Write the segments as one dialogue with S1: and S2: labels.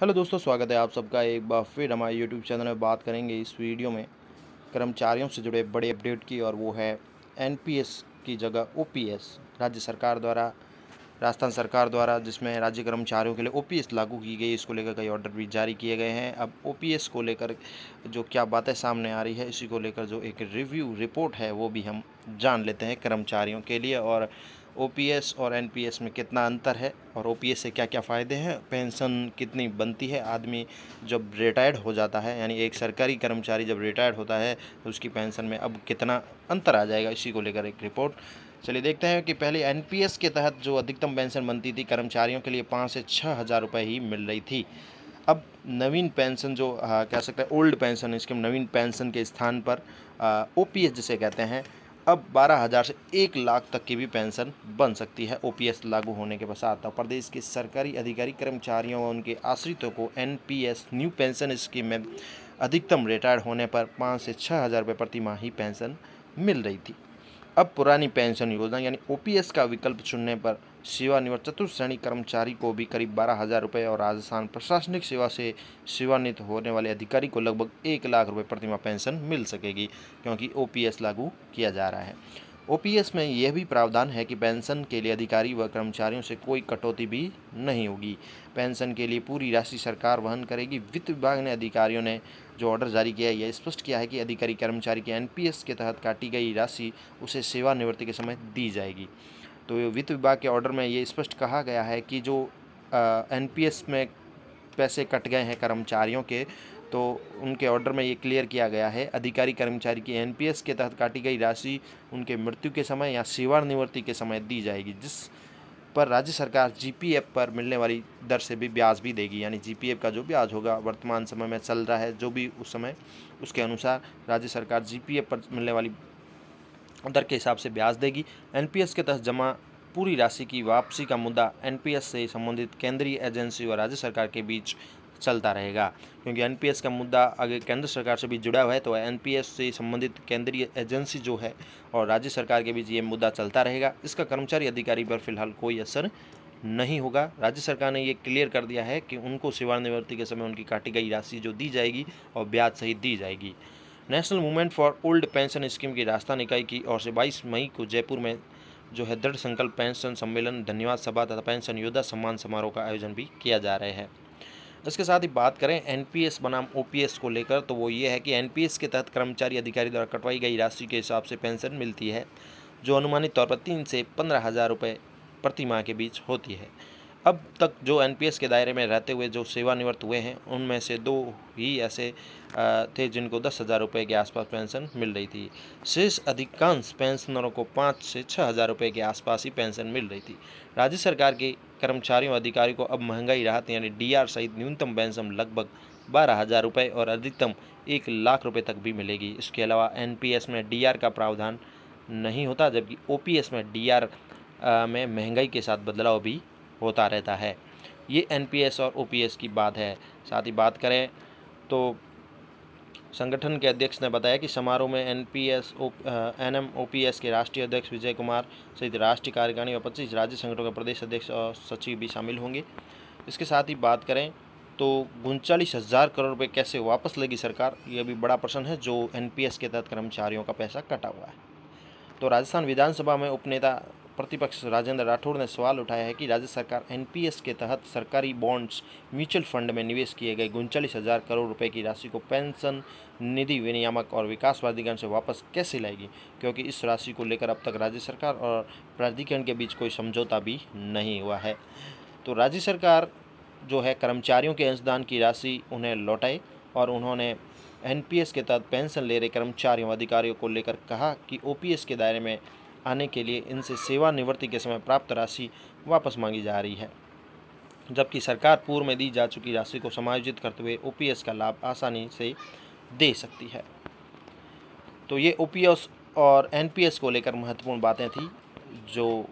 S1: Hello दोस्तों, स्वागत है आप सबका एक बार फिर हमारे यूट्यूब चैनल में बात करेंगे। इस वीडियो में कर्मचारियों से जुड़े बड़े अपडेट की और वो है एनपीएस की जगह ओपीएस राज्य सरकार द्वारा, राजस्थान सरकार द्वारा, जिसमें राज्य कर्मचारियों के लिए ओपीएस लागू की गई। इसको लेकर कई ऑर्डर भी जारी किए गए हैं। अब ओपीएस को लेकर जो क्या बातें सामने आ रही है, इसी को लेकर जो एक रिव्यू रिपोर्ट है, वो भी हम जान लेते हैं कर्मचारियों के लिए। और ओपीएस और एनपीएस में कितना अंतर है और ओपीएस से क्या क्या फ़ायदे हैं? पेंशन कितनी बनती है? आदमी जब रिटायर्ड हो जाता है, यानी एक सरकारी कर्मचारी जब रिटायर्ड होता है तो उसकी पेंशन में अब कितना अंतर आ जाएगा? इसी को लेकर एक रिपोर्ट। चलिए देखते हैं कि पहले एनपीएस के तहत जो अधिकतम पेंशन बनती थी, कर्मचारियों के लिए पाँच से छः हज़ार रुपये ही मिल रही थी। अब नवीन पेंशन जो कह सकते हैं, ओल्ड पेंशन स्कीम नवीन पेंशन के स्थान पर ओपीएस जिसे कहते हैं अब बारह हज़ार से एक लाख तक की भी पेंशन बन सकती है। ओपीएस लागू होने के पश्चात प्रदेश के सरकारी अधिकारी, कर्मचारियों और उनके आश्रितों को एनपीएस न्यू पेंशन स्कीम में अधिकतम रिटायर्ड होने पर पाँच से छः हज़ार रुपये प्रति माह ही पेंशन मिल रही थी। अब पुरानी पेंशन योजना, यानी ओपीएस का विकल्प चुनने पर सेवानिवृत्त चतुर्थ श्रेणी कर्मचारी को भी करीब बारह हज़ार रुपये और राजस्थान प्रशासनिक सेवा से सेवान्वित होने वाले अधिकारी को लगभग एक लाख रुपये प्रतिमा पेंशन मिल सकेगी, क्योंकि ओपीएस लागू किया जा रहा है। ओपीएस में यह भी प्रावधान है कि पेंशन के लिए अधिकारी व कर्मचारियों से कोई कटौती भी नहीं होगी। पेंशन के लिए पूरी राशि सरकार वहन करेगी। वित्त विभाग ने अधिकारियों ने जो ऑर्डर जारी किया है, यह स्पष्ट किया है कि अधिकारी, कर्मचारी के एनपीएस के तहत काटी गई राशि, उसे सेवानिवृत्ति के समय दी जाएगी। तो वित्त विभाग के ऑर्डर में ये स्पष्ट कहा गया है कि जो एनपीएस में पैसे कट गए हैं कर्मचारियों के तो उनके ऑर्डर में ये क्लियर किया गया है। अधिकारी, कर्मचारी की एनपीएस के तहत काटी गई राशि उनके मृत्यु के समय या सेवानिवृत्ति के समय दी जाएगी, जिस पर राज्य सरकार जीपीएफ पर मिलने वाली दर से भी ब्याज भी देगी। यानी जीपीएफ का जो ब्याज होगा, वर्तमान समय में चल रहा है, जो भी उस समय, उसके अनुसार राज्य सरकार जीपीएफ पर मिलने वाली दर के हिसाब से ब्याज देगी। एनपीएस के तहत जमा पूरी राशि की वापसी का मुद्दा एनपीएस से संबंधित केंद्रीय एजेंसी और राज्य सरकार के बीच चलता रहेगा। क्योंकि एनपीएस का मुद्दा अगर केंद्र सरकार से भी जुड़ा हुआ है तो एनपीएस से संबंधित केंद्रीय एजेंसी जो है और राज्य सरकार के बीच ये मुद्दा चलता रहेगा। इसका कर्मचारी अधिकारी पर फ़िलहाल कोई असर नहीं होगा। राज्य सरकार ने ये क्लियर कर दिया है कि उनको सेवानिवृत्ति के समय उनकी काटी गई राशि जो दी जाएगी और ब्याज सहित दी जाएगी। National movement for old pension scheme की राजस्थान इकाई की ओर से 22 मई को जयपुर में जो है दृढ़ संकल्प पेंशन सम्मेलन, धन्यवाद सभा तथा पेंशन योद्धा सम्मान समारोह का आयोजन भी किया जा रहा है। इसके साथ ही बात करें एनपीएस बनाम ओपीएस को लेकर तो वो ये है कि एनपीएस के तहत कर्मचारी अधिकारी द्वारा कटवाई गई राशि के हिसाब से पेंशन मिलती है, जो अनुमानित तौर पर तीन से पंद्रह हज़ार रुपये प्रति माह के बीच होती है। अब तक जो एनपीएस के दायरे में रहते हुए जो सेवानिवृत्त हुए हैं, उनमें से दो ही ऐसे थे जिनको दस हज़ार रुपये के आसपास पेंशन मिल रही थी। शेष अधिकांश पेंशनरों को पाँच से छः हज़ार रुपये के आसपास ही पेंशन मिल रही थी। राज्य सरकार के कर्मचारियों अधिकारियों को अब महँगाई राहत, यानी डीआर सहित न्यूनतम पेंशन लगभग बारह हज़ार रुपये और अधिकतम एक लाख रुपये तक भी मिलेगी। इसके अलावा एनपीएस में डीआर का प्रावधान नहीं होता, जबकि ओपीएस में डीआर में महँगाई के साथ बदलाव भी होता रहता है। ये एनपीएस और ओपीएस की बात है। साथ ही बात करें तो संगठन के अध्यक्ष ने बताया कि समारोह में N P S O N M O P S के राष्ट्रीय अध्यक्ष विजय कुमार सहित राष्ट्रीय कार्यकारिणी और पच्चीस राज्य संगठनों के प्रदेश अध्यक्ष और सचिव भी शामिल होंगे। इसके साथ ही बात करें तो उनचालीस हज़ार करोड़ रुपये कैसे वापस लेगी सरकार, ये भी बड़ा प्रश्न है जो एन पी एस के तहत कर्मचारियों का पैसा कटा हुआ है। तो राजस्थान विधानसभा में उपनेता प्रतिपक्ष राजेंद्र राठौड़ ने सवाल उठाया है कि राज्य सरकार एनपीएस के तहत सरकारी बॉन्ड्स, म्यूचुअल फंड में निवेश किए गए उनचालीस हज़ार करोड़ रुपए की राशि को पेंशन, निधि विनियामक और विकास प्राधिकरण से वापस कैसे लाएगी? क्योंकि इस राशि को लेकर अब तक राज्य सरकार और प्राधिकरण के बीच कोई समझौता भी नहीं हुआ है। तो राज्य सरकार जो है, कर्मचारियों के अंशदान की राशि उन्हें लौटाए और उन्होंने एनपीएस के तहत पेंशन ले रहे कर्मचारियों, अधिकारियों को लेकर कहा कि ओपीएस के दायरे में आने के लिए इनसे सेवानिवृत्ति के समय प्राप्त राशि वापस मांगी जा रही है। जबकि सरकार पूर्व में दी जा चुकी राशि को समायोजित करते हुए ओपीएस का लाभ आसानी से दे सकती है। तो ये ओपीएस और एनपीएस को लेकर महत्वपूर्ण बातें थी, जो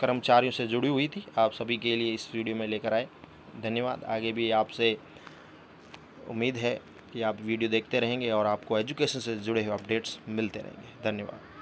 S1: कर्मचारियों से जुड़ी हुई थी। आप सभी के लिए इस वीडियो में लेकर आए। धन्यवाद। आगे भी आपसे उम्मीद है कि आप वीडियो देखते रहेंगे और आपको एजुकेशन से जुड़े हुए अपडेट्स मिलते रहेंगे। धन्यवाद।